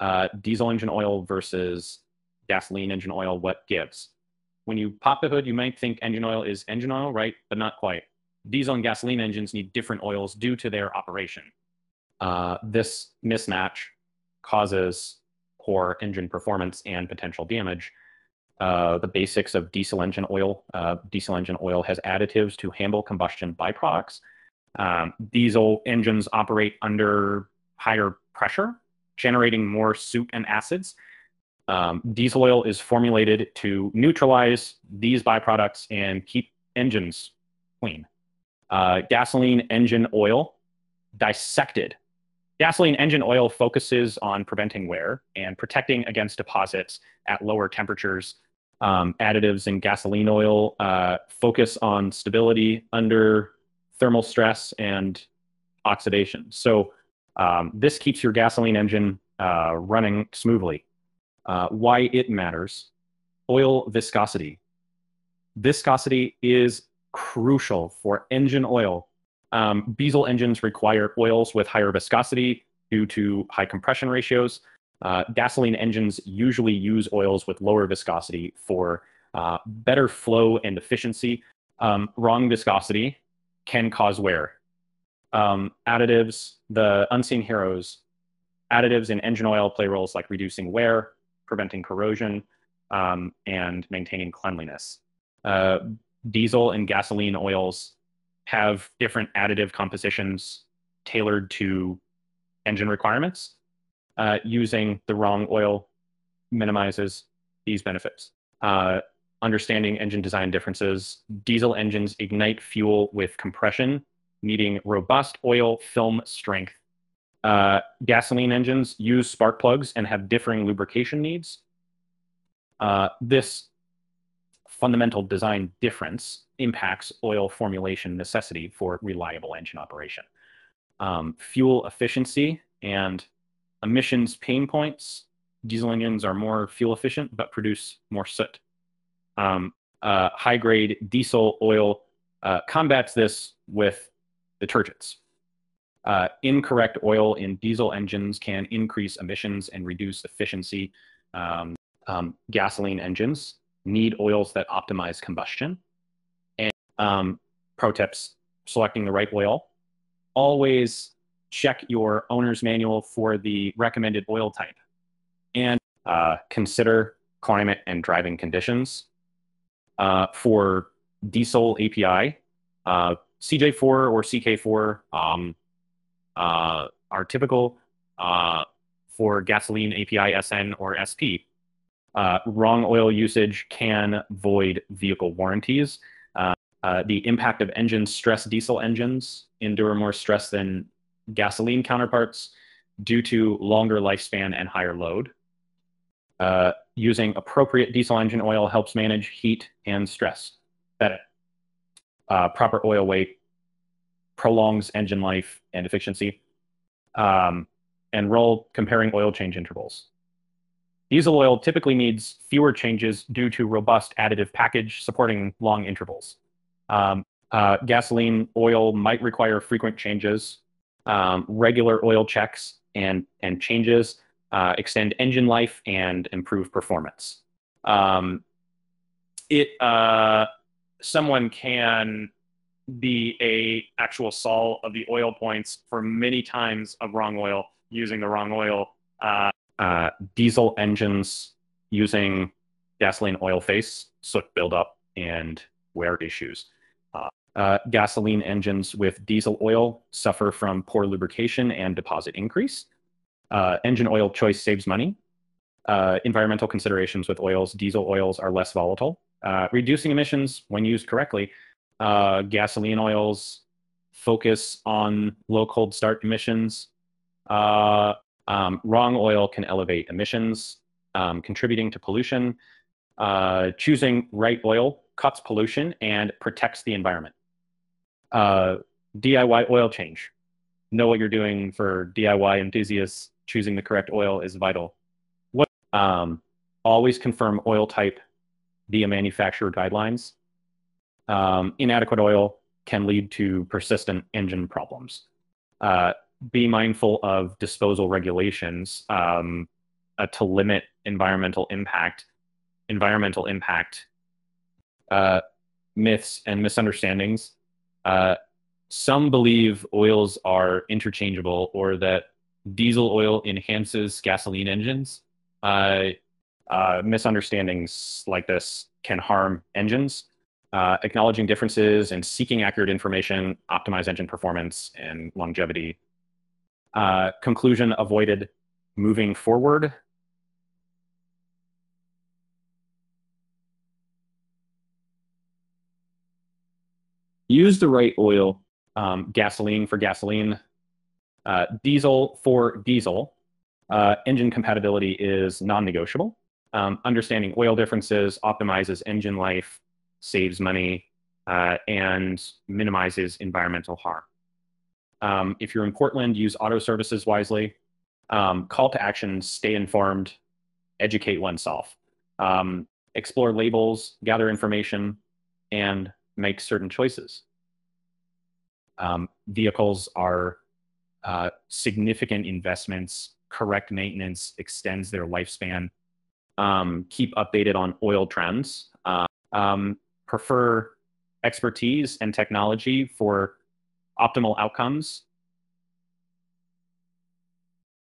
uh, diesel engine oil versus gasoline engine oil, what gives? When you pop the hood, you might think engine oil is engine oil, right? But not quite. Diesel and gasoline engines need different oils due to their operation. Uh, this mismatch causes poor engine performance and potential damage. Uh, the basics of diesel engine oil. Uh, diesel engine oil has additives to handle combustion byproducts. Um, diesel engines operate under higher pressure, generating more soot and acids. Um, diesel oil is formulated to neutralize these byproducts and keep engines clean. Uh, gasoline engine oil dissected Gasoline engine oil focuses on preventing wear and protecting against deposits at lower temperatures. Um, additives in gasoline oil uh, focus on stability under thermal stress and oxidation. So um, this keeps your gasoline engine uh, running smoothly. Uh, why it matters, oil viscosity. Viscosity is crucial for engine oil um, diesel engines require oils with higher viscosity due to high compression ratios. Uh, gasoline engines usually use oils with lower viscosity for uh, better flow and efficiency. Um, wrong viscosity can cause wear. Um, additives, the unseen heroes, additives in engine oil play roles like reducing wear, preventing corrosion, um, and maintaining cleanliness. Uh, diesel and gasoline oils have different additive compositions tailored to engine requirements. Uh, using the wrong oil minimizes these benefits. Uh, understanding engine design differences, diesel engines ignite fuel with compression, needing robust oil film strength. Uh, gasoline engines use spark plugs and have differing lubrication needs. Uh, this fundamental design difference impacts oil formulation necessity for reliable engine operation. Um, fuel efficiency and emissions pain points. Diesel engines are more fuel efficient but produce more soot. Um, uh, high grade diesel oil uh, combats this with detergents. Uh, incorrect oil in diesel engines can increase emissions and reduce efficiency. Um, um gasoline engines need oils that optimize combustion. And um, pro tips selecting the right oil. Always check your owner's manual for the recommended oil type and uh, consider climate and driving conditions. Uh, for diesel API, uh, CJ4 or CK4 um, uh, are typical uh, for gasoline API SN or SP. Uh, wrong oil usage can void vehicle warranties. Uh, uh, the impact of engines stress diesel engines endure more stress than gasoline counterparts due to longer lifespan and higher load. Uh, using appropriate diesel engine oil helps manage heat and stress. Uh, proper oil weight prolongs engine life and efficiency. Um, and roll comparing oil change intervals. Diesel oil typically needs fewer changes due to robust additive package supporting long intervals. Um, uh, gasoline oil might require frequent changes. Um, regular oil checks and, and changes uh, extend engine life and improve performance. Um, it uh, someone can be a actual sol of the oil points for many times of wrong oil using the wrong oil uh, uh, diesel engines using gasoline oil face, soot buildup, and wear issues. Uh, uh, gasoline engines with diesel oil suffer from poor lubrication and deposit increase. Uh, engine oil choice saves money. Uh, environmental considerations with oils, diesel oils are less volatile. Uh, reducing emissions when used correctly. gasoline oils focus on low cold start emissions. Uh, um, wrong oil can elevate emissions, um, contributing to pollution. Uh, choosing right oil cuts pollution and protects the environment. Uh, DIY oil change. Know what you're doing for DIY enthusiasts. Choosing the correct oil is vital. What, um, always confirm oil type via manufacturer guidelines. Um, inadequate oil can lead to persistent engine problems. Uh, be mindful of disposal regulations. Um, uh, to limit environmental impact, environmental impact uh, myths and misunderstandings. Uh, some believe oils are interchangeable or that diesel oil enhances gasoline engines. Uh, misunderstandings like this can harm engines. Uh, acknowledging differences and seeking accurate information optimize engine performance and longevity. Uh, conclusion avoided moving forward. Use the right oil, um, gasoline for gasoline, uh, diesel for diesel. Uh, engine compatibility is non-negotiable. Um, understanding oil differences optimizes engine life, saves money, uh, and minimizes environmental harm. Um, if you're in Portland, use auto services wisely. Um, call to action, stay informed, educate oneself. Um, explore labels, gather information, and make certain choices. Um, vehicles are uh, significant investments. Correct maintenance extends their lifespan. Um, keep updated on oil trends. Uh, um, prefer expertise and technology for optimal outcomes